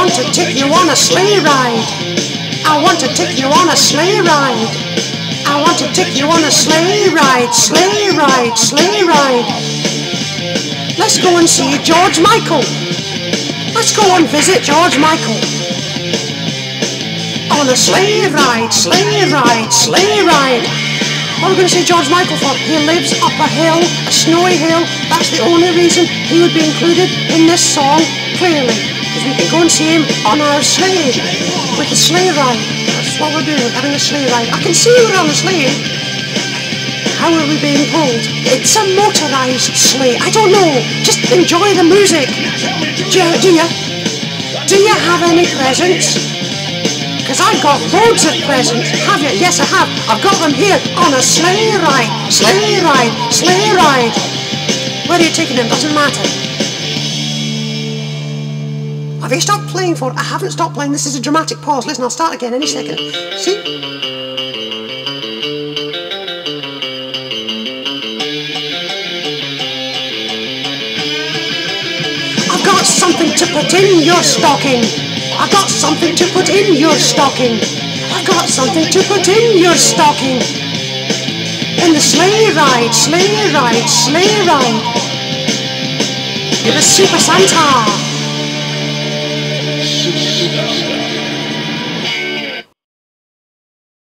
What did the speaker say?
want to take you on a sleigh ride. I want to take you on a sleigh ride. I want to take you on a sleigh ride, sleigh ride, sleigh ride. Let's go and see George Michael. Let's go and visit George Michael. On a sleigh ride, sleigh ride, sleigh ride. What are we going to see George Michael for? He lives up a hill, a snowy hill. That's the only reason he would be included in this song, clearly. Because we can go and see him on our sleigh, with a sleigh ride. That's what we're doing, we're having a sleigh ride. I can see we're on a sleigh. How are we being pulled? It's a motorised sleigh. I don't know. Just enjoy the music. Do you, do you? Do you have any presents? Because I've got loads of presents. Have you? Yes, I have. I've got them here on a sleigh ride. Sleigh ride. Sleigh ride. Where are you taking them? Doesn't matter. Have you stopped playing for? I haven't stopped playing. This is a dramatic pause. Listen, I'll start again any second. See? I've got something to put in your stocking. I've got something to put in your stocking. I've got something to put in your stocking. In the sleigh ride, sleigh ride, sleigh ride. You're the Super Santa.